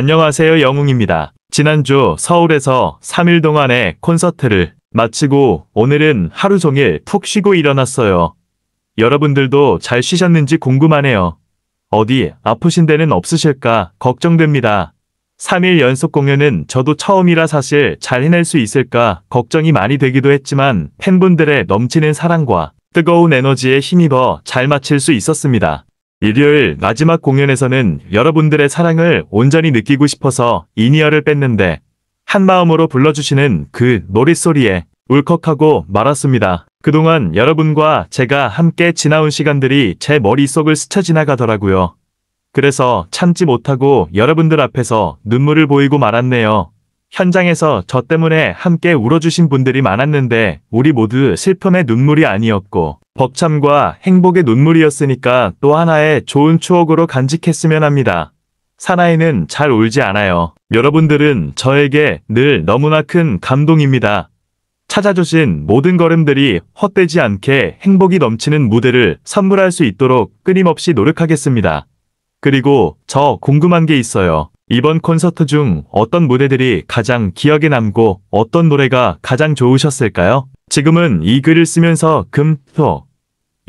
안녕하세요 영웅입니다. 지난주 서울에서 3일 동안의 콘서트를 마치고 오늘은 하루 종일 푹 쉬고 일어났어요. 여러분들도 잘 쉬셨는지 궁금하네요. 어디 아프신 데는 없으실까 걱정됩니다. 3일 연속 공연은 저도 처음이라 사실 잘 해낼 수 있을까 걱정이 많이 되기도 했지만 팬분들의 넘치는 사랑과 뜨거운 에너지에 힘입어 잘 마칠 수 있었습니다. 일요일 마지막 공연에서는 여러분들의 사랑을 온전히 느끼고 싶어서 이니어를 뺐는데 한마음으로 불러주시는 그 노랫소리에 울컥하고 말았습니다. 그동안 여러분과 제가 함께 지나온 시간들이 제 머릿속을 스쳐 지나가더라고요. 그래서 참지 못하고 여러분들 앞에서 눈물을 보이고 말았네요. 현장에서 저 때문에 함께 울어주신 분들이 많았는데 우리 모두 슬픔의 눈물이 아니었고 벅참과 행복의 눈물이었으니까 또 하나의 좋은 추억으로 간직했으면 합니다. 사나이는 잘 울지 않아요. 여러분들은 저에게 늘 너무나 큰 감동입니다. 찾아주신 모든 걸음들이 헛되지 않게 행복이 넘치는 무대를 선물할 수 있도록 끊임없이 노력하겠습니다. 그리고 저 궁금한 게 있어요. 이번 콘서트 중 어떤 무대들이 가장 기억에 남고 어떤 노래가 가장 좋으셨을까요? 지금은 이 글을 쓰면서 금, 토,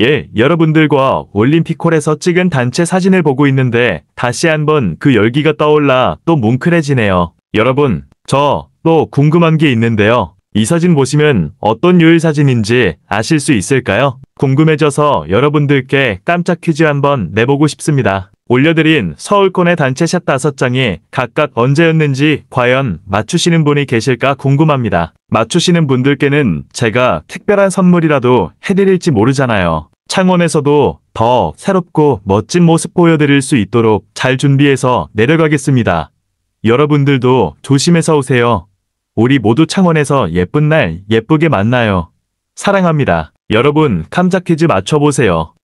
예, 여러분들과 올림픽홀에서 찍은 단체 사진을 보고 있는데 다시 한번 그 열기가 떠올라 또 뭉클해지네요. 여러분, 저 또 궁금한 게 있는데요. 이 사진 보시면 어떤 요일 사진인지 아실 수 있을까요? 궁금해져서 여러분들께 깜짝 퀴즈 한번 내보고 싶습니다. 올려드린 서울권의 단체샷 5장이 각각 언제였는지 과연 맞추시는 분이 계실까 궁금합니다. 맞추시는 분들께는 제가 특별한 선물이라도 해드릴지 모르잖아요. 창원에서도 더 새롭고 멋진 모습 보여드릴 수 있도록 잘 준비해서 내려가겠습니다. 여러분들도 조심해서 오세요. 우리 모두 창원에서 예쁜 날 예쁘게 만나요. 사랑합니다. 여러분 깜짝 퀴즈 맞춰보세요.